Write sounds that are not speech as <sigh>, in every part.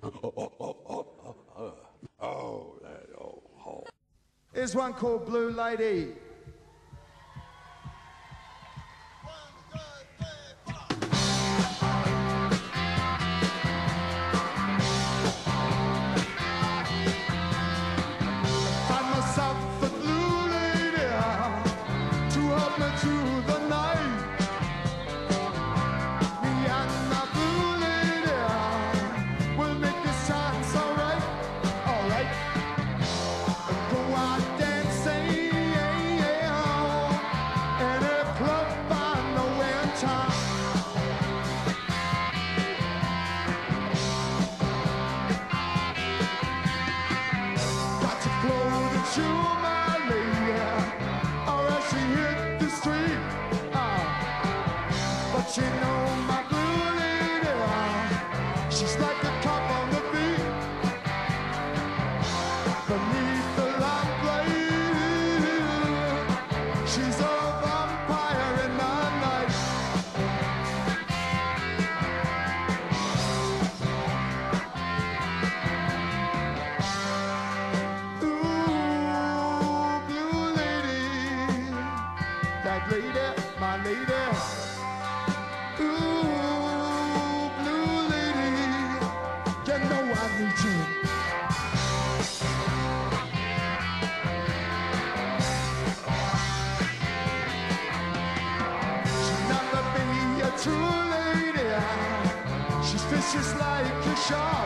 <laughs> oh, that old hall. Here's one called Blue Lady. shot.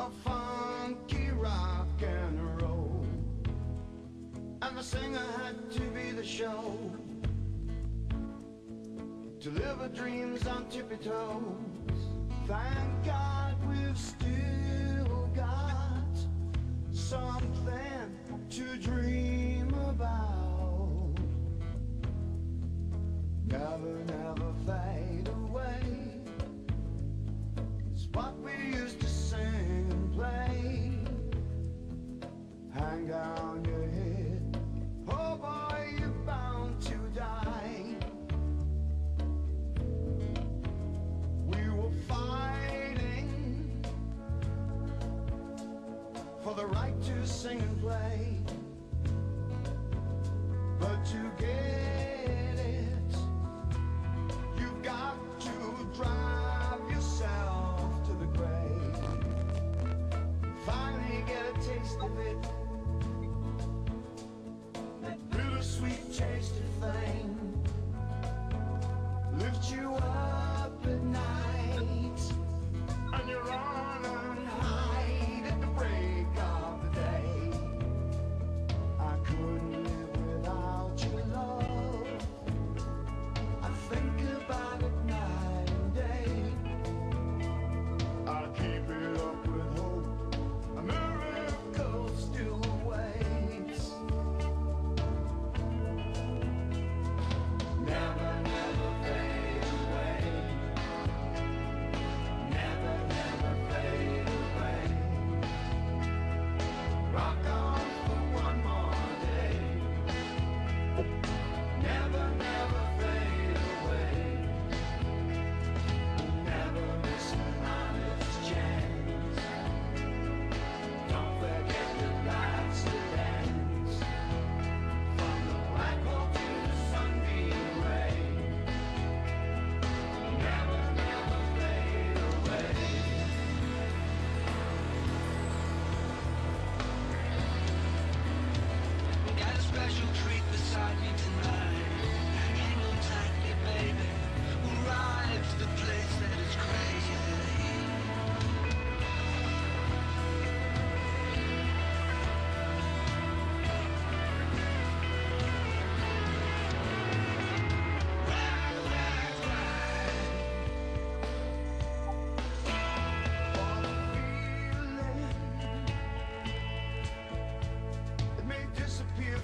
Of funky rock and roll. And the singer had to be the show. To live Deliver dreams on tippy toes. Thank God we've still got something to sing and play. But to get it, you've got to drive yourself to the grave. Finally get a taste of it. That bittersweet taste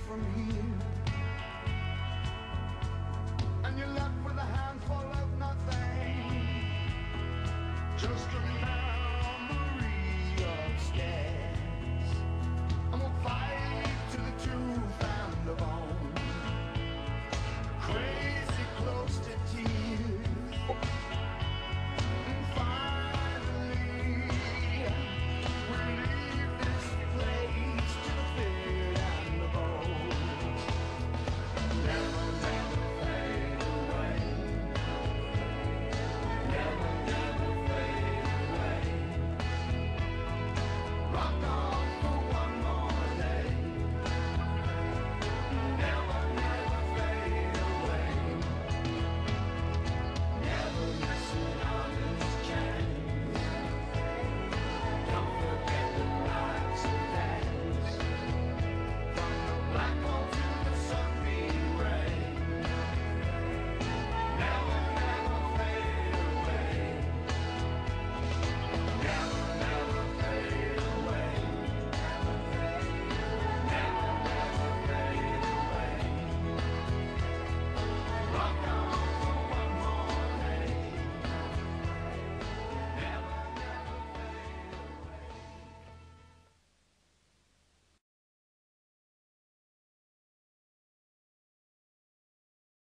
from here. And you're left with a hand.